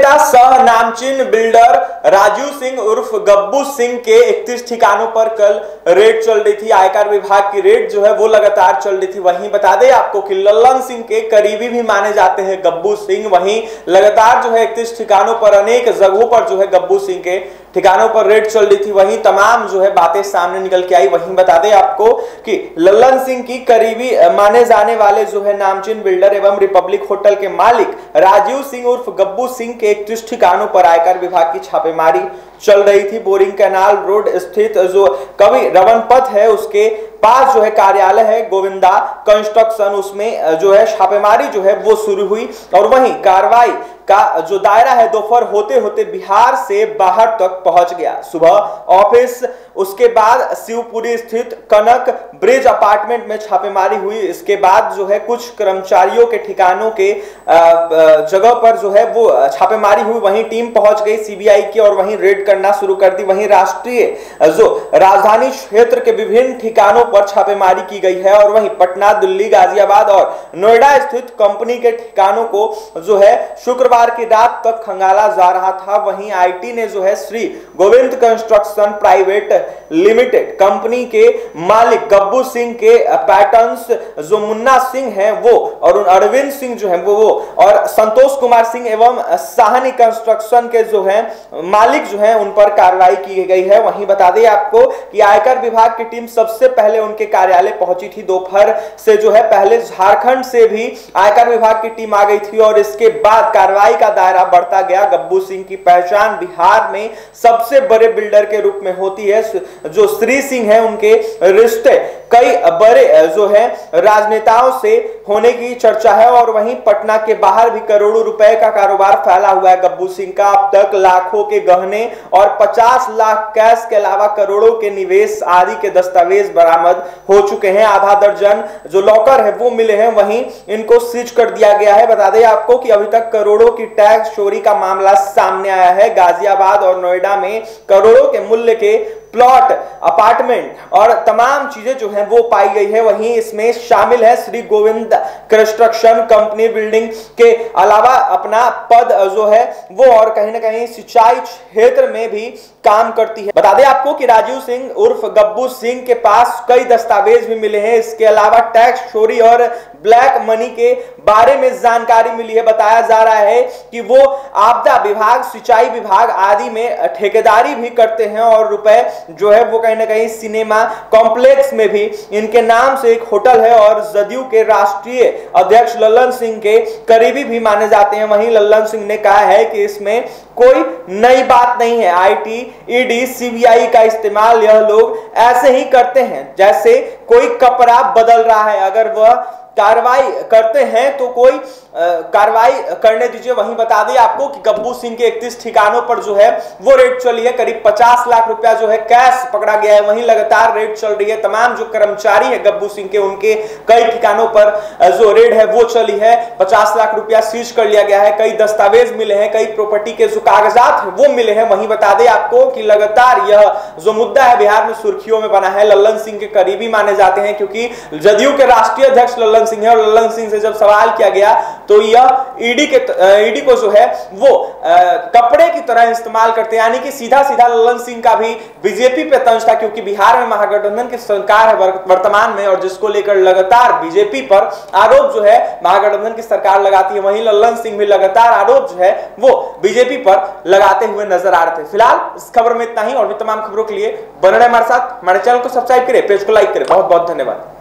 नेता सह नामचीन बिल्डर राजू सिंह उर्फ़ गब्बू सिंह के 31 ठिकानों पर कल रेड चल रही थी। आयकर विभाग की रेड जो है वो लगातार चल रही थी। वहीं बता दें आपको कि लल्लन सिंह के करीबी भी माने जाते हैं गब्बू सिंह। वहीं लगातार जो है 31 ठिकानों पर अनेक जगहों पर जो है गब्बू सिंह के ठिकानों पर रेड चल रही थी, वही तमाम जो है बातें सामने निकल के आई। वही बता दें आपको कि लल्लन सिंह की करीबी माने जाने वाले जो है नामचीन बिल्डर एवं रिपब्लिक होटल के मालिक राजीव सिंह उर्फ़ गब्बू सिंह के इकतीस ठिकानों पर आयकर विभाग की छापेमारी चल रही थी। बोरिंग कैनाल रोड स्थित जो कवि रवन पथ है, उसके पास जो है कार्यालय है, गोविंदा कंस्ट्रक्शन, उसमें जो है छापेमारी जो है वो शुरू हुई और वहीं कार्रवाई का जो दायरा है, दोपहर होते होते बिहार से बाहर तक पहुँच गया। सुबह ऑफ़िस उसके बाद शिवपुरी स्थित कनक ब्रिज अपार्टमेंट में छापेमारी हुई। इसके बाद जो है कुछ कर्मचारियों के ठिकानों के जगह पर जो है वो छापेमारी हुई। वहीं टीम पहुँच गई सीबीआई की और वहीं रेड करना शुरू कर दी। वहीं राष्ट्रीय जो राजधानी क्षेत्र के विभिन्न ठिकानों पर छापेमारी की गई है और वहीं पटना, दिल्ली, गाजियाबाद और नोएडा स्थित कंपनी के ठिकानों को जो है शुक्रवार की रात तक खंगाला जा रहा था। वहीं आईटी ने जो है Shri Govind construction private limited company के मालिक गब्बू सिंह के पैटर्न्स जो मुन्ना सिंह हैं वो, और अरविंद सिंह जो है वो वो, और संतोष कुमार सिंह एवं साहनी कंस्ट्रक्शन के जो है, मालिक जो है, उन पर कार्रवाई की गई है। वहीं बता दें आपको कि आयकर विभाग की टीम सबसे पहले उनके कार्यालय पहुँची थी दोपहर से जो है, पहले झारखंड से भी आयकर विभाग की टीम आ गई थी, और इसके बाद कार्रवाई का दायरा बढ़ता गया। गब्बू सिंह की पहचान बिहार में सबसे बड़े बिल्डर के रूप में होती है जो श्री सिंह है, उनके रिश्ते कई बड़े जो है, राजनेताओं से होने की चर्चा है और वहीं पटना के बाहर भी करोड़ों रुपए का कारोबार फैला हुआ है। गब्बू सिंह का अब तक लाखों के गहने और 50 लाख कैश के अलावा करोड़ों के निवेश आदि के दस्तावेज़ बरामद हो चुके हैं। आधा दर्जन जो लॉकर है, वो मिले हैं। वहीं इनको सीज कर दिया गया है। बता दें आपको कि अभी तक करोड़ों की टैक्स चोरी का मामला सामने आया है। गाजियाबाद और नोएडा में करोड़ों के मूल्य के प्लॉट, अपार्टमेंट, और तमाम चीज़ें जो है वो पाई गई है। वहीं इसमें शामिल है Shri Govind construction company building के अलावा अपना पद जो है वो और कहीं ना कहीं सिंचाई क्षेत्र में भी काम करती है। बता दें आपको कि राजीव सिंह उर्फ़ गब्बू सिंह के पास कई दस्तावेज़ भी मिले हैं। इसके अलावा टैक्स चोरी और ब्लैक मनी के बारे में जानकारी मिली है। बताया जा रहा है कि वो आपदा विभाग, सिंचाई विभाग आदि में ठेकेदारी भी करते हैं और रुपए जो है वो कहीं ना कहीं सिनेमा कॉम्प्लेक्स में भी इनके नाम से एक होटल है और जदयू के राष्ट्रीय अध्यक्ष लल्लन सिंह के करीबी भी माने जाते हैं। वहीं लल्लन सिंह ने कहा है कि इसमें कोई नई बात नहीं है। आईटी ईडी सीबीआई का इस्तेमाल यह लोग ऐसे ही करते हैं जैसे कोई कपड़ा बदल रहा है। अगर वह कार्रवाई करते हैं तो कोई कार्रवाई करने दीजिए, वहीं बता दें आपको कि गब्बू सिंह के 31 ठिकानों पर जो है, वो रेड चली है, करीब 50 लाख रुपया जो है कैश पकड़ा गया है, वहीं लगातार रेड चल रही है, तमाम जो कर्मचारी है गब्बू सिंह के, उनके कई ठिकानों पर जो रेड है, वो चली है 50 लाख रुपया सीज कर लिया गया है, कई दस्तावेज़ मिले हैं, कई प्रॉपर्टी के जो कागजात वो मिले हैं, वहीं बता दें आपको कि लगातार यह जो मुद्दा है, बिहार में सुर्खियों में बना है, लल्लन सिंह के करीबी माने जाते हैं, क्योंकि जदयू के राष्ट्रीय अध्यक्ष लल्लन सिंह है और लल्लन सिंह से जब सवाल किया गया तो यह ईडी के ईडी को जो है वो आ, कपड़े की तरह इस्तेमाल करते हैं। यानी कि सीधा सीधा ललन सिंह का भी बीजेपी पे तंज था क्योंकि बिहार में महागठबंधन की सरकार है वर्तमान में और जिसको लेकर लगातार बीजेपी पर आरोप जो है महागठबंधन की सरकार लगाती है वहीं लल्लन सिंह भी लगातार आरोप जो है वो बीजेपी पर लगाते हुए नज़र आ रहे थे। फ़िलहाल इस खबर में इतना ही और भी तमाम खबरों के लिए बने हमारे साथ। हमारे चैनल को सब्सक्राइब करें पेज को लाइक करें। बहुत बहुत धन्यवाद।